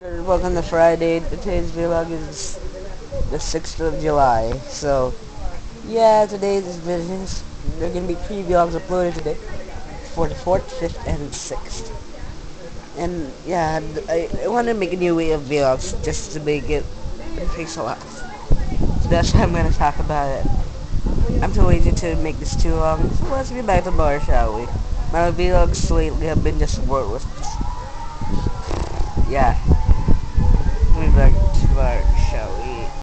Welcome to Friday. Today's vlog is the 6th of July. So, yeah, today's business. There are going to be three vlogs uploaded today. For the 4th, 5th, and 6th. And, yeah, I, I want to make a new way of vlogs just to make it takes a lot. So that's why I'm going to talk about it. I'm too lazy to make this too long. So let's get back to bar, shall we? My vlogs lately have been just worthless. Yeah.